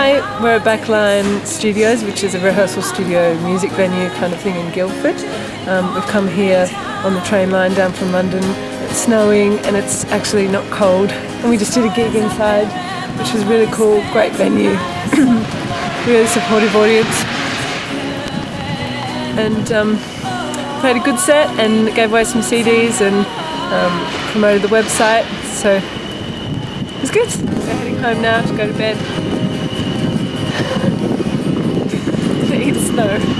Hi, we're at Backline Studios, which is a rehearsal studio music venue kind of thing in Guildford. Um, we've come here on the train line down from London. It's snowing and it's actually not cold. And we just did a gig inside, which was really cool, great venue, really supportive audience. And um, played a good set and gave away some CDs and um, promoted the website. So it was good. We're heading home now to go to bed. eat snow.